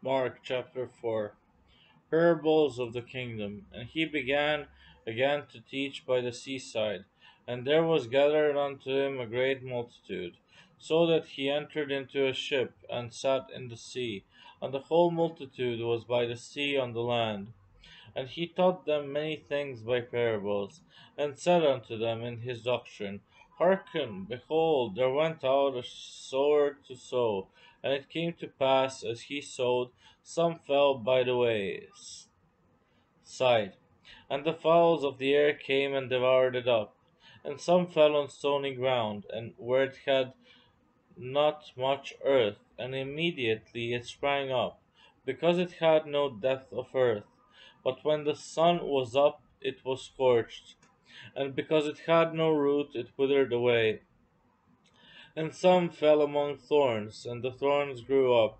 Mark chapter 4 Parables of the Kingdom. And he began again to teach by the seaside, and there was gathered unto him a great multitude, so that he entered into a ship and sat in the sea, and the whole multitude was by the sea on the land. And he taught them many things by parables, and said unto them in his doctrine, Hearken, behold, there went out a sower to sow. And it came to pass, as he sowed, some fell by the ways side, and the fowls of the air came and devoured it up. And some fell on stony ground, and where it had not much earth, and immediately it sprang up, because it had no depth of earth. But when the sun was up, it was scorched, and because it had no root, it withered away. And some fell among thorns, and the thorns grew up,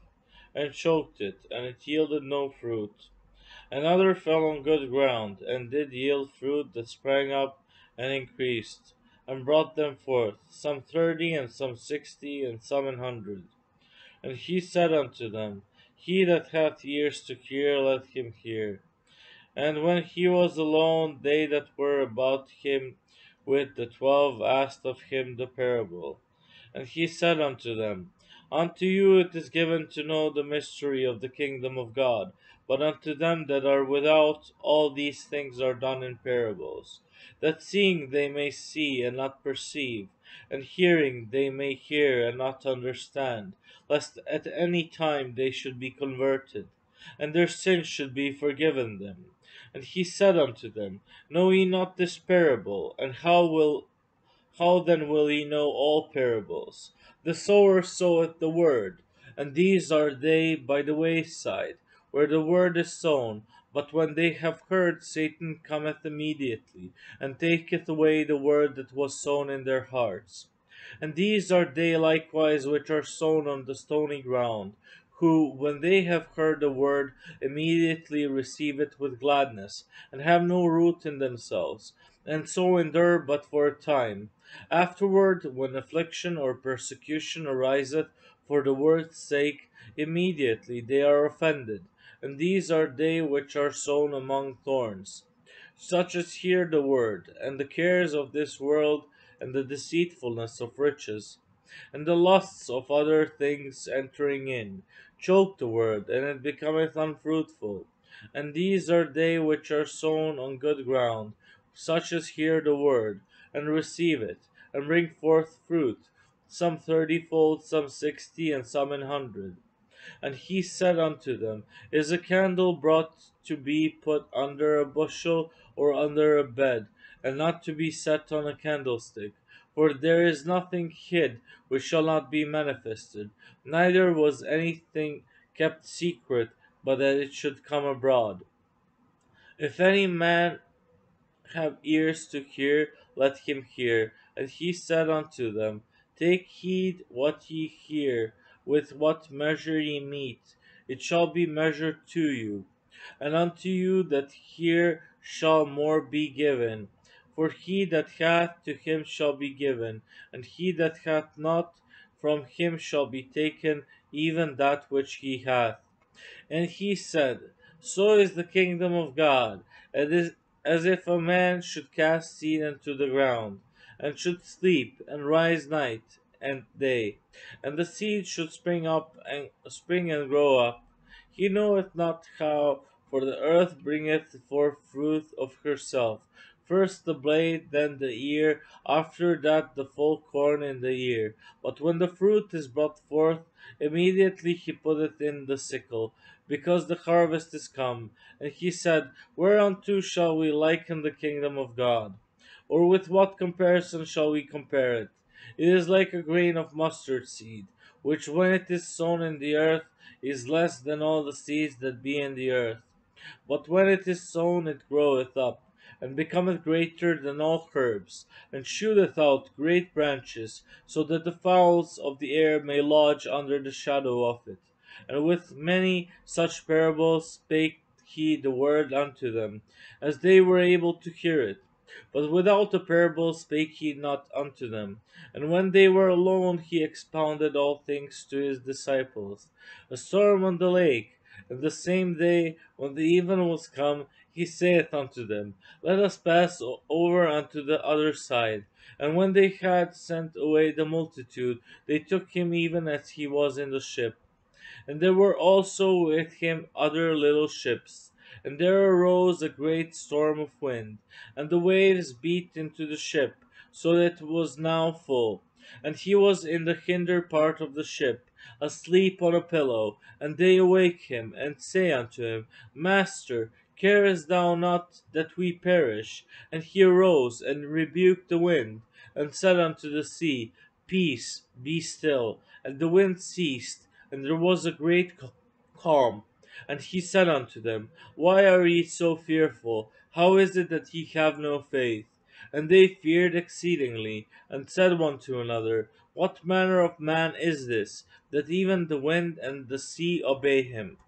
and choked it, and it yielded no fruit. And other fell on good ground, and did yield fruit that sprang up, and increased, and brought them forth, some thirty, and some sixty, and some an hundred. And he said unto them, He that hath ears to hear, let him hear. And when he was alone, they that were about him with the twelve asked of him the parable. And he said unto them, Unto you it is given to know the mystery of the kingdom of God, but unto them that are without, all these things are done in parables, that seeing they may see and not perceive, and hearing they may hear and not understand, lest at any time they should be converted, and their sins should be forgiven them. And he said unto them, Know ye not this parable? And how will how then will ye know all parables? The sower soweth the word, and these are they by the wayside, where the word is sown. But when they have heard, Satan cometh immediately, and taketh away the word that was sown in their hearts. And these are they likewise which are sown on the stony ground, who, when they have heard the word, immediately receive it with gladness, and have no root in themselves, and so endure but for a time. Afterward, when affliction or persecution ariseth for the word's sake, immediately they are offended. And these are they which are sown among thorns, such as hear the word, and the cares of this world, and the deceitfulness of riches, and the lusts of other things entering in, choke the word, and it becometh unfruitful. And these are they which are sown on good ground, such as hear the word and receive it, and bring forth fruit, some thirtyfold, some sixty, and some an hundred. And he said unto them, Is a candle brought to be put under a bushel or under a bed, and not to be set on a candlestick? For there is nothing hid which shall not be manifested, neither was anything kept secret, but that it should come abroad. If any man have ears to hear, let him hear. And he said unto them, Take heed what ye hear, with what measure ye mete, it shall be measured to you. And unto you that hear shall more be given. For he that hath, to him shall be given, and he that hath not, from him shall be taken even that which he hath. And he said, So is the kingdom of God. It is as if a man should cast seed into the ground, and should sleep and rise night and day, and the seed should spring up and spring and grow up. He knoweth not how, for the earth bringeth forth fruit of herself, first the blade, then the ear, after that the full corn in the ear. But when the fruit is brought forth, immediately he putteth in the sickle, because the harvest is come. And he said, Whereunto shall we liken the kingdom of God? Or with what comparison shall we compare it? It is like a grain of mustard seed, which when it is sown in the earth is less than all the seeds that be in the earth. But when it is sown, it groweth up, and becometh greater than all herbs, and shooteth out great branches, so that the fowls of the air may lodge under the shadow of it. And with many such parables spake he the word unto them, as they were able to hear it. But without a parable spake he not unto them. And when they were alone, he expounded all things to his disciples. A storm on the lake, And the same day, when the even was come, he saith unto them, Let us pass over unto the other side. And when they had sent away the multitude, they took him even as he was in the ship. And there were also with him other little ships. And there arose a great storm of wind, and the waves beat into the ship, so that it was now full. And he was in the hinder part of the ship, asleep on a pillow. And they awake him, and say unto him, Master, carest thou not that we perish? And he arose, and rebuked the wind, and said unto the sea, Peace, be still. And the wind ceased, and there was a great calm. And he said unto them, Why are ye so fearful? How is it that ye have no faith? And they feared exceedingly, and said one to another, What manner of man is this, that even the wind and the sea obey him?